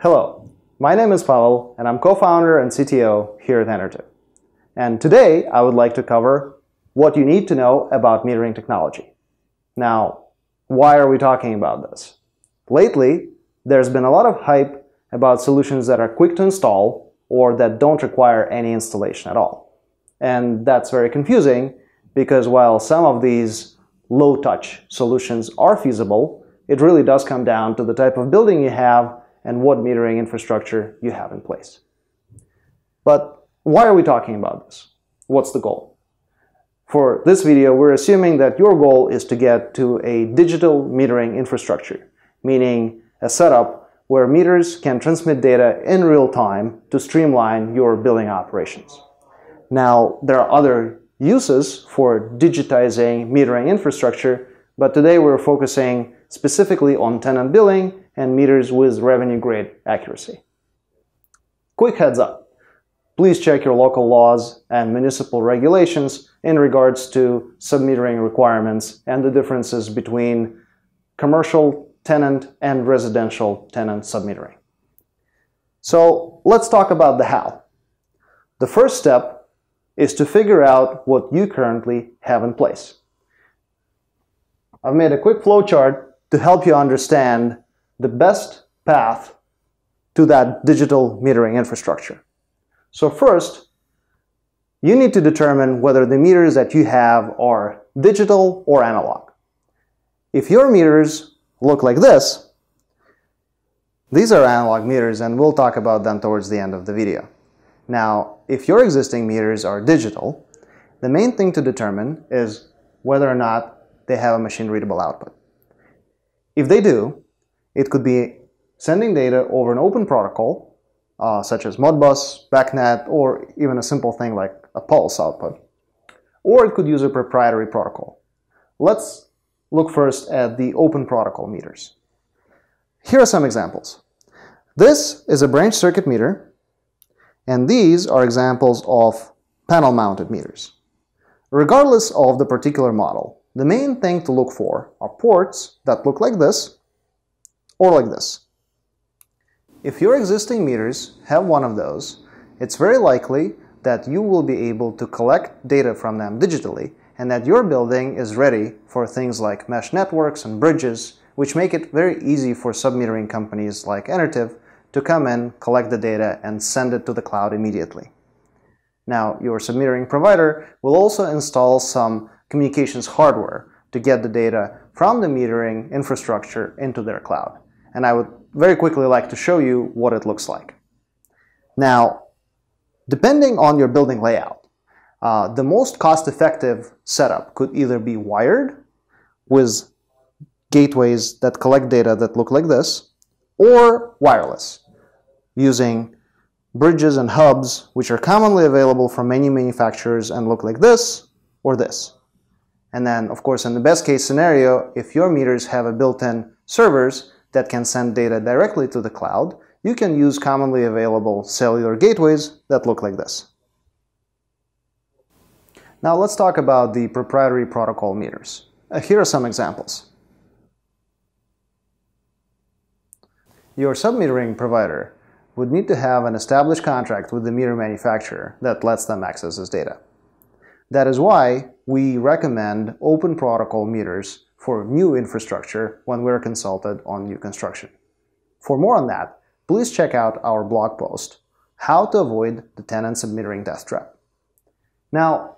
Hello, my name is Pavel and I'm co-founder and CTO here at Enertiv. And today I would like to cover what you need to know about metering technology. Now, why are we talking about this? Lately, there's been a lot of hype about solutions that are quick to install or that don't require any installation at all. And that's very confusing because while some of these low-touch solutions are feasible, it really does come down to the type of building you have and what metering infrastructure you have in place. But why are we talking about this? What's the goal? For this video, we're assuming that your goal is to get to a digital metering infrastructure, meaning a setup where meters can transmit data in real time to streamline your billing operations. Now, there are other uses for digitizing metering infrastructure, but today we're focusing specifically on tenant billing and meters with revenue grade accuracy. Quick heads up. Please check your local laws and municipal regulations in regards to submetering requirements and the differences between commercial tenant and residential tenant submetering. So let's talk about the how. The first step is to figure out what you currently have in place. I've made a quick flowchart to help you understand the best path to that digital metering infrastructure. So first, you need to determine whether the meters that you have are digital or analog. If your meters look like this, these are analog meters and we'll talk about them towards the end of the video. Now, if your existing meters are digital, the main thing to determine is whether or not they have a machine readable output. If they do, it could be sending data over an open protocol, uh, such as Modbus, BACnet, or even a simple thing like a pulse output. Or it could use a proprietary protocol. Let's look first at the open protocol meters. Here are some examples. This is a branch circuit meter, and these are examples of panel-mounted meters. Regardless of the particular model, the main thing to look for are ports that look like this or like this. If your existing meters have one of those, it's very likely that you will be able to collect data from them digitally and that your building is ready for things like mesh networks and bridges, which make it very easy for submetering companies like Enertiv to come in, collect the data, and send it to the cloud immediately. Now, your submetering provider will also install some communications hardware to get the data from the metering infrastructure into their cloud. And I would very quickly like to show you what it looks like. Now, depending on your building layout, uh, the most cost-effective setup could either be wired with gateways that collect data that look like this, or wireless, using bridges and hubs, which are commonly available from many manufacturers and look like this or this. And then, of course, in the best case scenario, if your meters have a built-in servers that can send data directly to the cloud, you can use commonly available cellular gateways that look like this. Now let's talk about the proprietary protocol meters. Uh, here are some examples. Your submetering provider would need to have an established contract with the meter manufacturer that lets them access this data. That is why we recommend open protocol meters for new infrastructure when we're consulted on new construction. For more on that, please check out our blog post, How to Avoid the Tenant Submetering Death Trap. Now,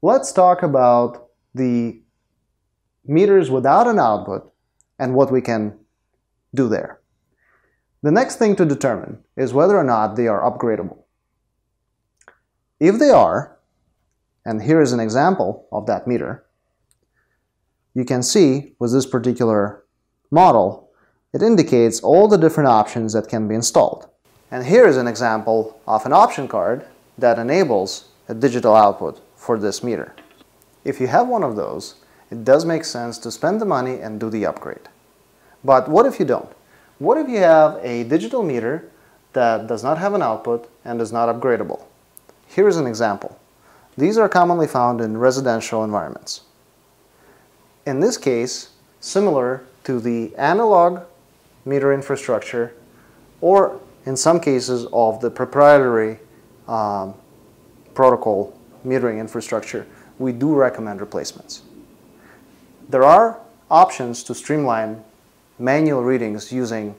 let's talk about the meters without an output and what we can do there. The next thing to determine is whether or not they are upgradable. If they are, and here is an example of that meter. You can see with this particular model, it indicates all the different options that can be installed. And here is an example of an option card that enables a digital output for this meter. If you have one of those, it does make sense to spend the money and do the upgrade. But what if you don't? What if you have a digital meter that does not have an output and is not upgradable? Here is an example. These are commonly found in residential environments. In this case, similar to the analog meter infrastructure, or in some cases of the proprietary um, protocol metering infrastructure, we do recommend replacements. There are options to streamline manual readings using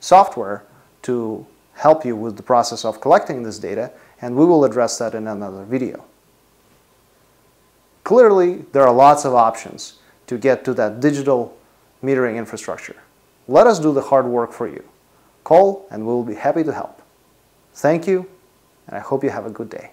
software to help you with the process of collecting this data, and we will address that in another video. Clearly, there are lots of options to get to that digital metering infrastructure. Let us do the hard work for you. Call and we will be happy to help. Thank you, and I hope you have a good day.